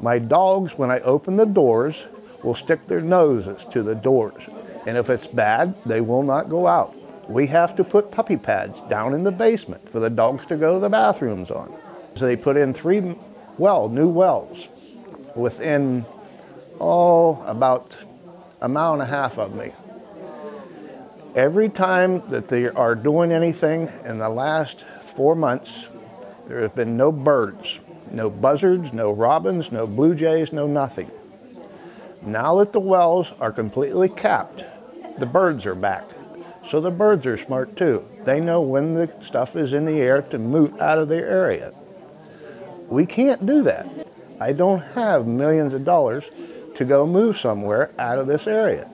My dogs, when I open the doors, will stick their noses to the doors. And if it's bad, they will not go out. We have to put puppy pads down in the basement for the dogs to go to the bathrooms on. So they put in three well, new wells within, oh, about a mile and a half of me. Every time that they are doing anything in the last four months, there have been no birds, no buzzards, no robins, no blue jays, no nothing. Now that the wells are completely capped, the birds are back. So the birds are smart too. They know when the stuff is in the air to move out of their area. We can't do that. I don't have millions of dollars to go move somewhere out of this area.